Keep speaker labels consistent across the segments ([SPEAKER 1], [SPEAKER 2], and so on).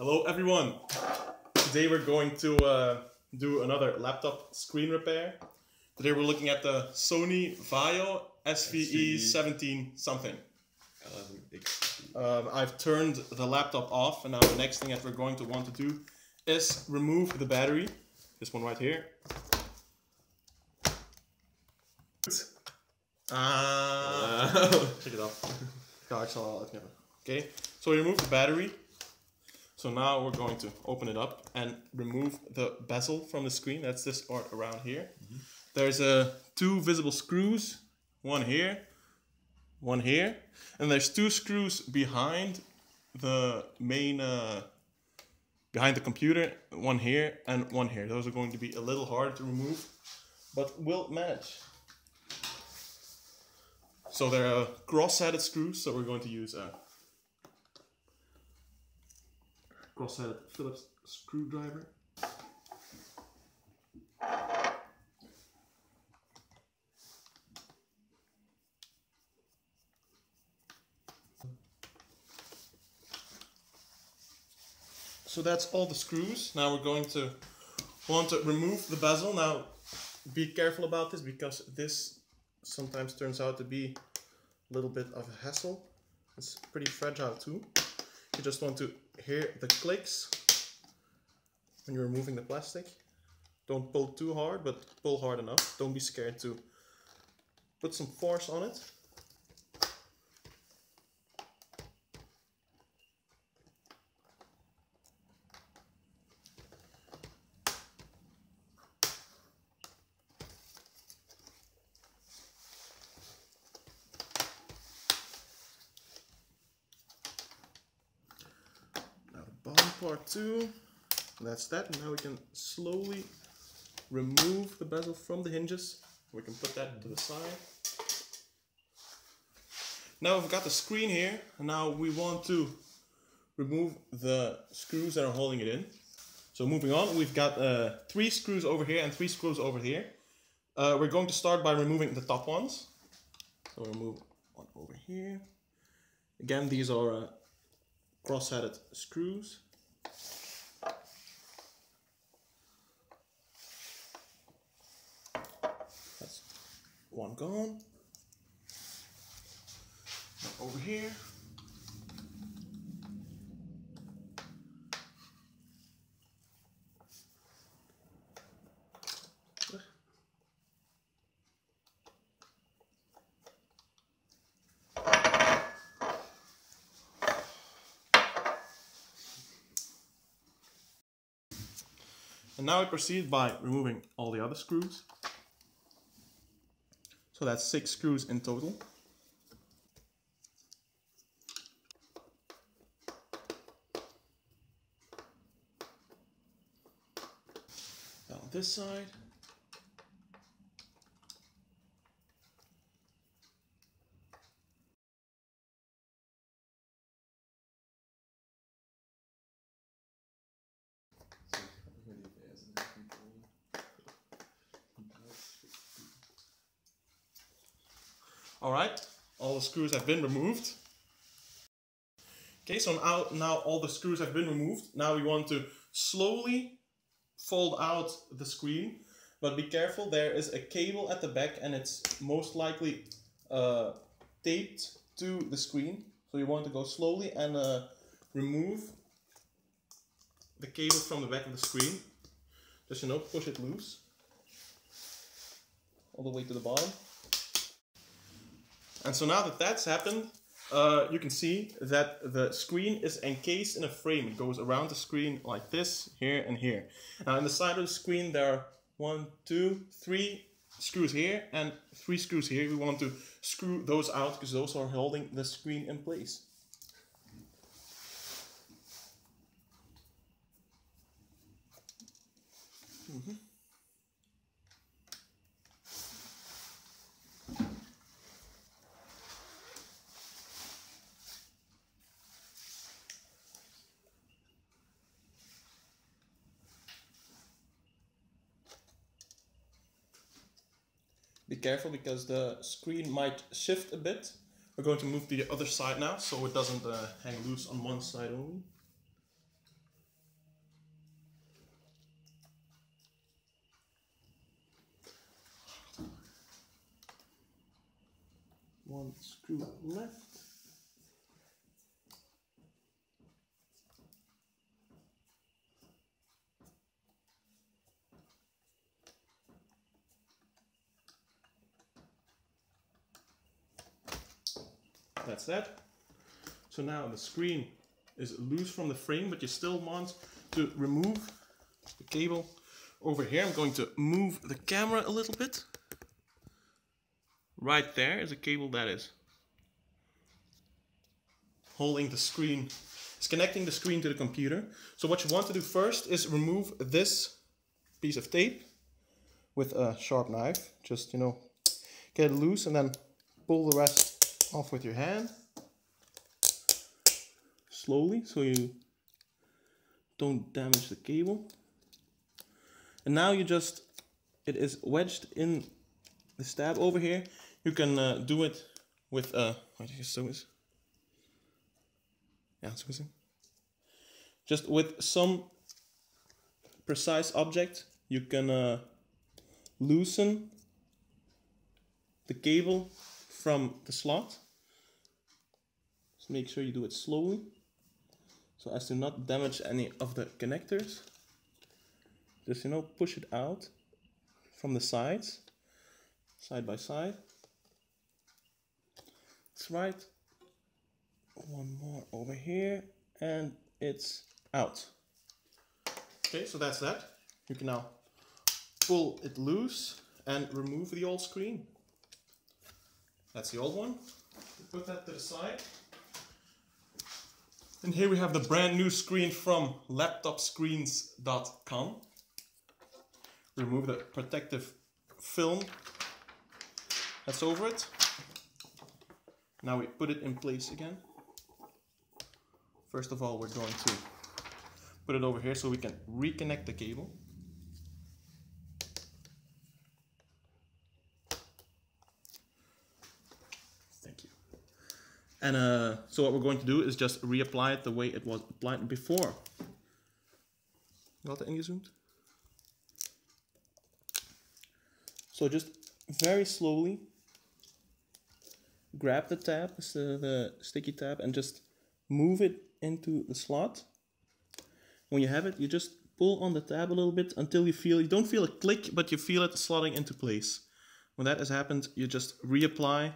[SPEAKER 1] Hello everyone! Today we're going to uh, do another laptop screen repair. Today we're looking at the Sony Vaio SVE 17 something. Um, I've turned the laptop off and now the next thing that we're going to want to do is remove the battery. This one right here. Ah, check it off. Ja, ik zal het hebben. Okay, so we remove the battery. So now we're going to open it up and remove the bezel from the screen. That's this part around here. There's uh, two visible screws, one here, one here, and there's two screws behind the main, uh, behind the computer, one here and one here. Those are going to be a little hard to remove, but we'll manage. So they're uh, cross-headed screws, so we're going to use a cross-headed Phillips screwdriver. So that's all the screws. Now we're going to want to remove the bezel. Now be careful about this because this sometimes turns out to be a little bit of a hassle. It's pretty fragile too. You just want to hear the clicks when you're removing the plastic. Don't pull too hard, but pull hard enough. Don't be scared to put some force on it. Now the bottom part two. That's that. Now we can slowly remove the bezel from the hinges. We can put that to the side. Now we've got the screen here. Now we want to remove the screws that are holding it in. So moving on, we've got uh, three screws over here and three screws over here. Uh, we're going to start by removing the top ones. So we'll remove one over here. Again, these are uh, cross-headed screws. That's one gone. Over here. And now we proceed by removing all the other screws. So that's six screws in total. Now this side. All right, all the screws have been removed. Okay, so now, now all the screws have been removed. Now we want to slowly fold out the screen, but be careful, there is a cable at the back and it's most likely uh, taped to the screen. So you want to go slowly and uh, remove the cable from the back of the screen. Just, you know, push it loose. All the way to the bottom. And so now that that's happened, uh, you can see that the screen is encased in a frame. It goes around the screen like this, here and here. Now in the side of the screen there are one, two, three screws here and three screws here. We want to screw those out because those are holding the screen in place. Mhm. Be careful because the screen might shift a bit. We're going to move to the other side now so it doesn't uh, hang loose on one side only. One screw left. That's that. So now the screen is loose from the frame, but you still want to remove the cable over here. I'm going to move the camera a little bit. Right there is a cable that is holding the screen, it's connecting the screen to the computer. So what you want to do first is remove this piece of tape with a sharp knife. Just, you know, get it loose and then pull the rest off with your hand. Slowly, so you don't damage the cable. And now you just, it is wedged in the stab over here. You can uh, do it with, uh, what is this? Yeah, so Just with some precise object, you can uh, loosen the cable from the slot. Just make sure you do it slowly so as to not damage any of the connectors. Just, you know, push it out from the sides, side by side. That's right. One more over here and it's out. Okay, so that's that. You can now pull it loose and remove the old screen. That's the old one. Put that to the side. And here we have the brand new screen from laptopscreens.com. Remove the protective film that's over it. Now we put it in place again. First of all, we're going to put it over here so we can reconnect the cable. And uh, so what we're going to do is just reapply it the way it was applied before. Got it ingezoomed? So just very slowly grab the tab, the, the sticky tab, and just move it into the slot. When you have it, you just pull on the tab a little bit until you feel, you don't feel a click, but you feel it slotting into place. When that has happened, you just reapply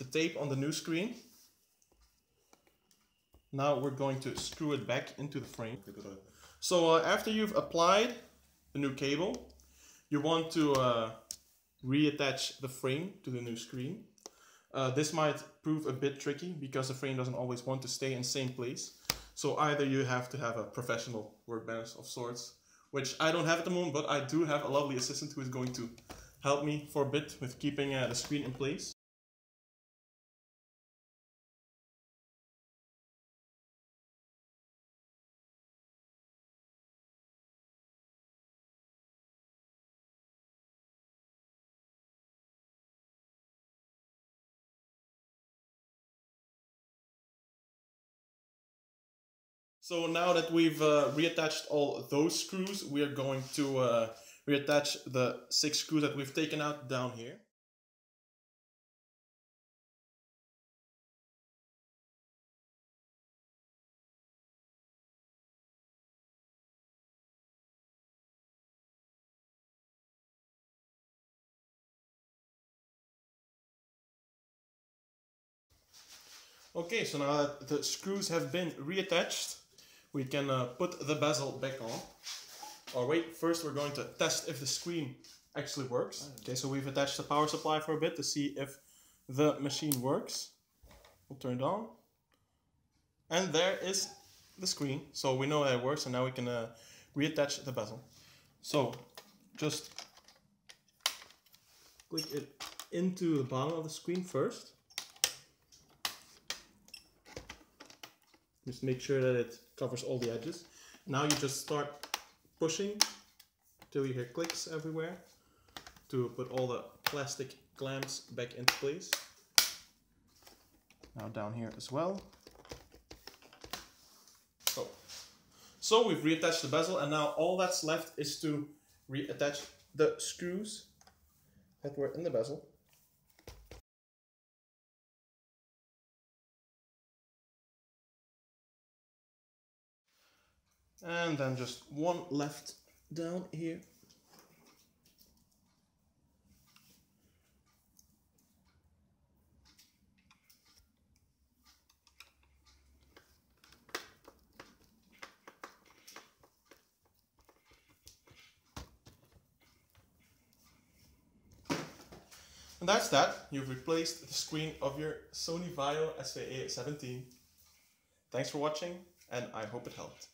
[SPEAKER 1] the tape on the new screen. Now we're going to screw it back into the frame. So uh, after you've applied the new cable, you want to uh, reattach the frame to the new screen. Uh, this might prove a bit tricky because the frame doesn't always want to stay in the same place. So either you have to have a professional workbench of sorts, which I don't have at the moment, but I do have a lovely assistant who is going to help me for a bit with keeping uh, the screen in place. So now that we've uh, reattached all those screws, we are going to uh, reattach the six screws that we've taken out down here. Okay, so now that the screws have been reattached, we can uh, put the bezel back on. Or wait, first we're going to test if the screen actually works. Okay, so we've attached the power supply for a bit to see if the machine works. We'll turn it on. And there is the screen. So we know that it works and now we can uh, reattach the bezel. So just click it into the bottom of the screen first. Just make sure that it covers all the edges. Now you just start pushing till you hear clicks everywhere to put all the plastic clamps back into place. Now down here as well. Oh. So we've reattached the bezel and now all that's left is to reattach the screws that were in the bezel. And then just one left down here. And that's that. You've replaced the screen of your Sony Vaio SVA 17. Thanks for watching, and I hope it helped.